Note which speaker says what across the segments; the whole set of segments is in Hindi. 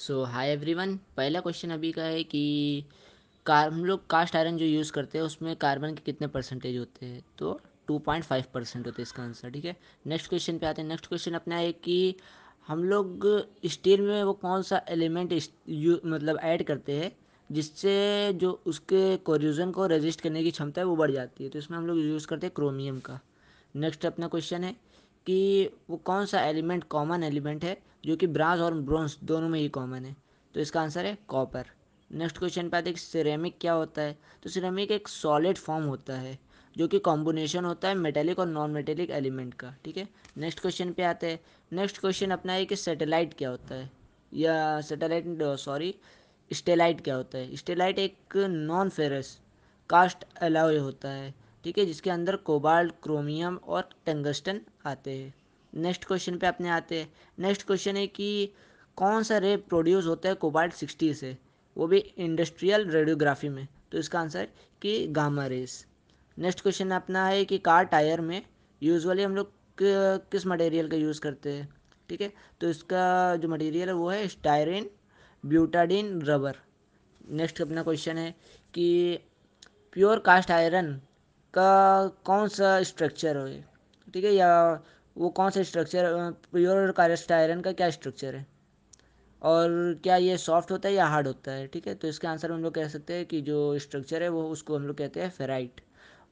Speaker 1: सो हाय एवरीवन पहला क्वेश्चन अभी का है कि कार, हम लोग कास्ट आयरन जो यूज़ करते हैं, उसमें कार्बन के कितने परसेंटेज होते हैं? तो 2.5 परसेंट होते हैं इसका आंसर ठीक है? नेक्स्ट क्वेश्चन पे आते हैं। नेक्स्ट क्वेश्चन अपना है कि हम लोग स्टील में वो कौन सा एलिमेंट मतलब ऐड करते हैं, जिससे जो उसके कोरिजन को रेजिस्ट करने की क्षमता है, वो बढ़ जाती है। तो इसमें हम लोग यूज़ करते हैं क्रोमियम का। नेक्स्ट अपना क्वेश्चन है। कि वो कौन सा एलिमेंट कॉमन एलिमेंट है, जो कि ब्रास और ब्रोंस दोनों में ही कॉमन है। तो इसका आंसर है कॉपर। नेक्स्ट क्वेश्चन पे आते हैं सिरेमिक क्या होता है? तो सिरेमिक एक सॉलिड फॉर्म होता है, जो कि कॉम्बिनेशन होता है मेटेलिक और नॉन मेटेलिक एलिमेंट का, ठीक है? नेक्स्ट क्वेश्चन पे आते हैं। नेक्स्ट क्वेश्चन अपना है कि सेटेलाइट क्या होता है? या सेटेलाइट, सॉरी, स्टेलाइट क्या होता है? स्टेलाइट एक नॉन फेरस कास्ट अलाउ होता है। ठीक है, जिसके अंदर कोबाल्ट, क्रोमियम और टंगस्टन आते हैं। नेक्स्ट क्वेश्चन पे अपने आते हैं। नेक्स्ट क्वेश्चन है कि कौन सा रे प्रोड्यूस होता है कोबाल्ट सिक्सटी से? वो भी इंडस्ट्रियल रेडियोग्राफी में। तो इसका आंसर कि गामा रेस। नेक्स्ट क्वेश्चन अपना है कि कार टायर में यूजुअली हम लोग किस मटेरियल का यूज़ करते हैं? ठीक है तो इसका जो मटेरियल है वो है स्टायरिन, ब्यूटाडिन, रबर। नेक्स्ट अपना क्वेश्चन है कि प्योर कास्ट आयरन का कौन सा स्ट्रक्चर है ठीक है, या वो कौन सा स्ट्रक्चर प्योर कास्ट आयरन का क्या स्ट्रक्चर है? और क्या ये सॉफ्ट होता है या हार्ड होता है? ठीक है तो इसका आंसर हम लोग कह सकते हैं कि जो स्ट्रक्चर है वो, उसको हम लोग कहते हैं फेराइट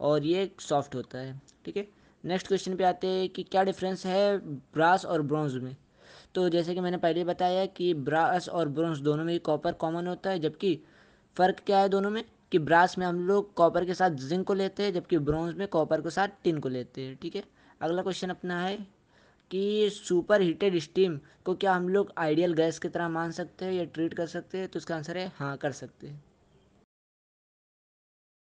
Speaker 1: और ये सॉफ्ट होता है। ठीक है नेक्स्ट क्वेश्चन पे आते हैं कि क्या डिफरेंस है ब्रास और ब्रॉन्ज में? तो जैसे कि मैंने पहले बताया कि ब्रास और ब्रॉन्ज दोनों में कॉपर कॉमन होता है, जबकि फ़र्क क्या है दोनों में? कि ब्रास में हम लोग कॉपर के साथ जिंक को लेते हैं, जबकि ब्रॉन्ज में कॉपर के साथ टिन को लेते हैं, ठीक है? अगला क्वेश्चन अपना है कि सुपर हीटेड स्टीम को क्या हम लोग आइडियल गैस की तरह मान सकते हैं या ट्रीट कर सकते हैं? तो इसका आंसर है हाँ कर सकते हैं।